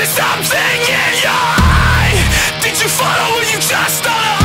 Is there something in your eye? Did you follow or you just thought